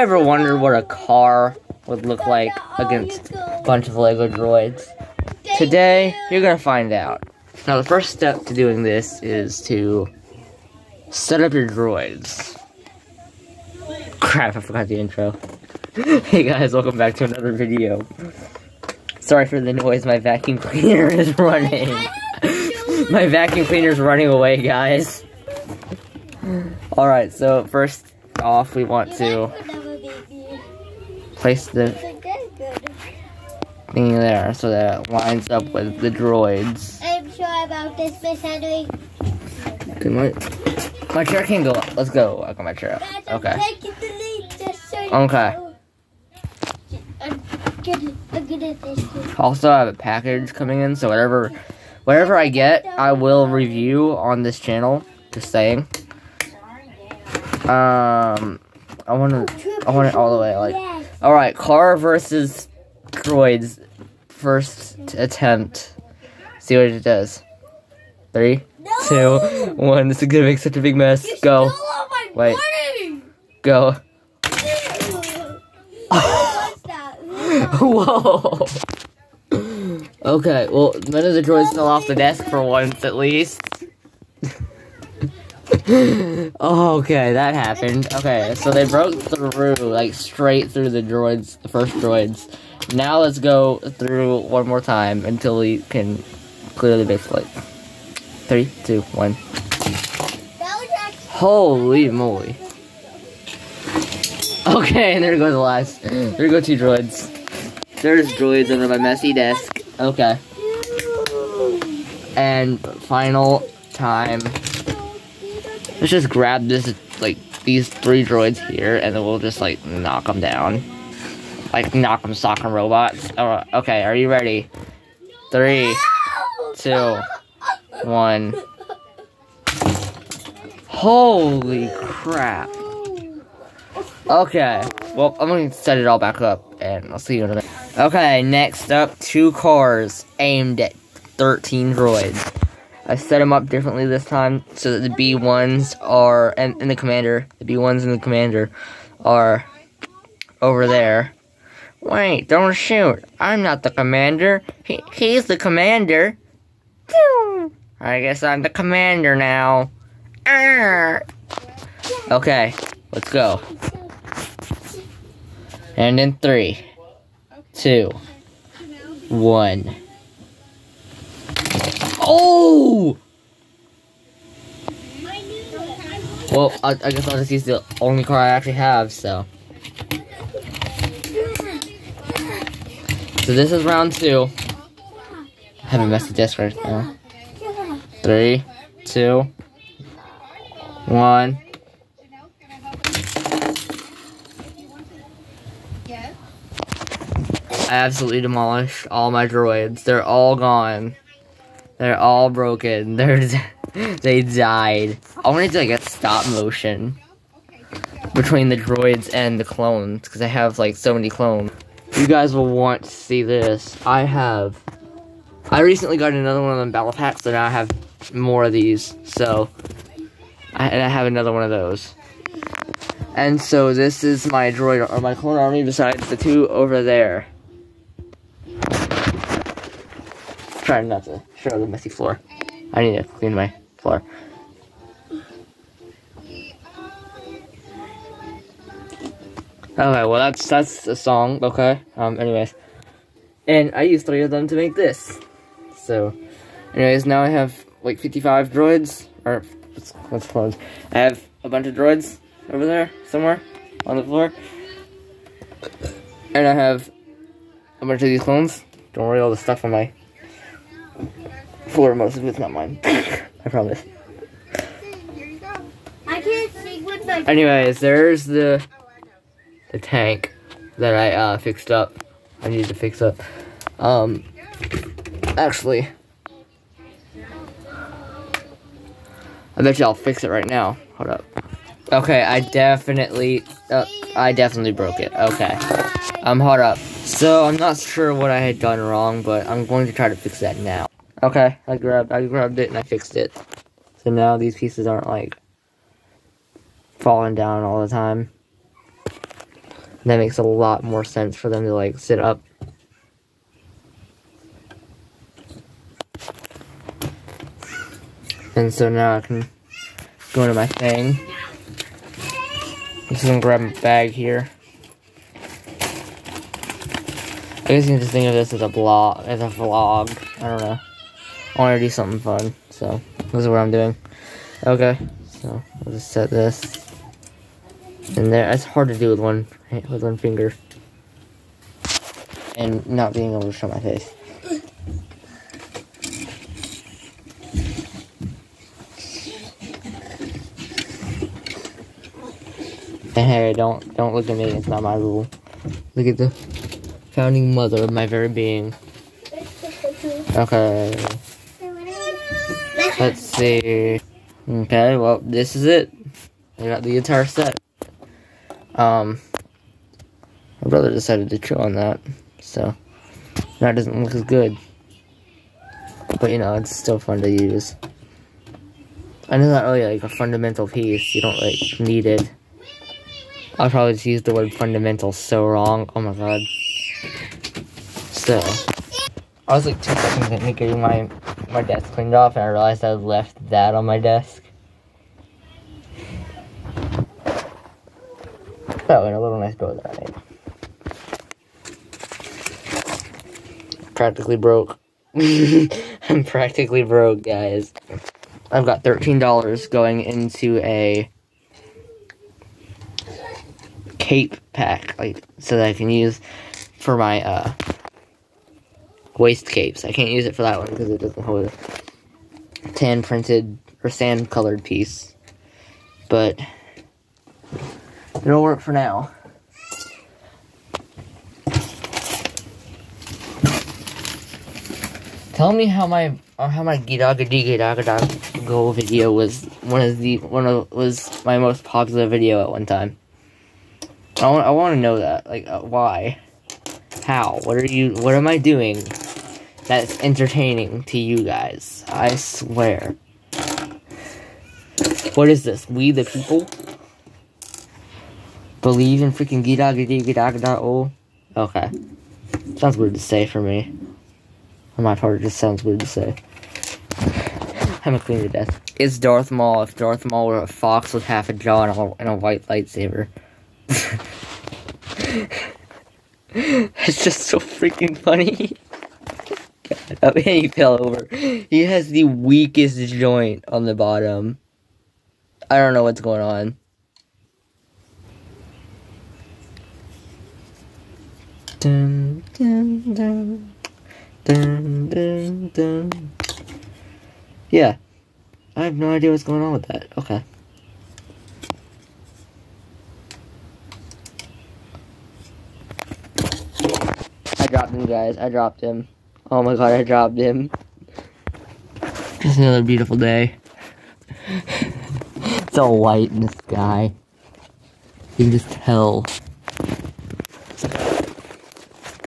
ever wondered what a car would look like against a bunch of Lego droids? Today, you're gonna find out. Now, the first step to doing this is to set up your droids. Crap, I forgot the intro. hey guys, welcome back to another video. Sorry for the noise, my vacuum cleaner is running. my vacuum cleaner is running away, guys. Alright, so first off, we want to place the thing there so that it lines up with the droids. I'm sure about this, Miss Henry. Okay, my, my chair can go up. Let's go. I got my chair up. Okay. Take it to lead, just so you Okay. know. I'm good, I'm good at this. too. Also, I have a package coming in, so whatever, whatever I get, I will review on this channel. Just saying. Um, I want to, I want it all the way. Like. All right, car versus droids. First attempt. See what it does. Three, No! two, one. This is gonna make such a big mess. You Go, Wait. money! go. Whoa. Okay, well, none of the droids fell off the desk for once, at least. Oh, okay, that happened. Okay, so they broke through, like, straight through the droids, the first droids. Now let's go through one more time until we can clear the base plate. Three, two, one. Holy moly. Okay, and there goes the last. There go two droids. There's droids under my messy desk. Okay. And final time. Let's just grab this, like, these three droids here, and then we'll just, like, knock them down. Like, knock them soccer robots. Oh, okay, are you ready? Three, two, one. Holy crap. Okay, well, I'm gonna set it all back up, and I'll see you in a minute. Okay, next up, two cars aimed at 13 droids. I set them up differently this time, so that the B1s are, and, and the commander, the B1s and the commander are over there. Wait, don't shoot. I'm not the commander. He, he's the commander. I guess I'm the commander now. Okay, let's go. And in three, two, one. Oh! Well, I, I guess I'll just use the only car I actually have, so. So this is round two. I have a messy desk right now. Three, two, one. I absolutely demolished all my droids. They're all gone. They're all broken. They're they died. I wanted to like get stop motion between the droids and the clones because I have like so many clones. You guys will want to see this. I have. I recently got another one of them battle packs, so now I have more of these. So, I, and I have another one of those. And so this is my droid or my clone army besides the two over there. Trying not to show the messy floor. I need to clean my floor. Okay, well that's that's a song. Okay. Um. Anyways, and I used three of them to make this. So, anyways, now I have like 55 droids or let's let's close. I have a bunch of droids over there somewhere on the floor, and I have a bunch of these clones. Don't worry, all the stuff on my floor, most of it's not mine. I promise. I can't sing with my Anyways, there's the the tank that I uh, fixed up. I need to fix up. Um, actually, I bet you I'll fix it right now. Hold up. Okay, I definitely, uh, I definitely broke it. Okay, I'm um, hold up. So I'm not sure what I had done wrong, but I'm going to try to fix that now. Okay, I grabbed, I grabbed it and I fixed it. So now these pieces aren't like falling down all the time. That makes a lot more sense for them to like sit up. And so now I can go into my thing. I'm just gonna grab my bag here. I guess you can just think of this as a blog, as a vlog. I don't know. I want to do something fun, so this is what I'm doing. Okay, so I'll just set this in there. It's hard to do with one with one finger, and not being able to show my face. And hey, don't don't look at me. It's not my rule. Look at the founding mother of my very being. Okay. Let's see. Okay, well, this is it. I got the entire set. Um, my brother decided to chew on that, so that doesn't look as good. But you know, it's still fun to use. I know not really like a fundamental piece. You don't like need it. I probably just used the word fundamental so wrong. Oh my god. So, I was like two seconds into getting my my desk cleaned off, and I realized I left that on my desk. Oh, and a little nice bow that I made. Practically broke. I'm practically broke, guys. I've got $13 going into a cape pack, like, so that I can use for my, uh, waist capes. I can't use it for that one because it doesn't hold a tan printed or sand colored piece. But it'll work for now. Tell me how my uh, how my Gidaga Go video was one of the one of was my most popular video at one time. I want I want to know that like uh, why, how, what are you what am I doing that's entertaining to you guys? I swear. What is this? We the people believe in freaking Gidaga Okay, sounds weird to say for me. On my part, it just sounds weird to say. I'm a queen to death. It's Darth Maul if Darth Maul were a fox with half a jaw and a, and a white lightsaber. it's just so freaking funny. Oh, he fell over. He has the weakest joint on the bottom. I don't know what's going on. Dun, dun, dun. Dun, dun, dun. Yeah. I have no idea what's going on with that. Okay. I dropped him, guys. I dropped him. Oh my god, I dropped him. Just another beautiful day. it's all white in the sky. You can just tell.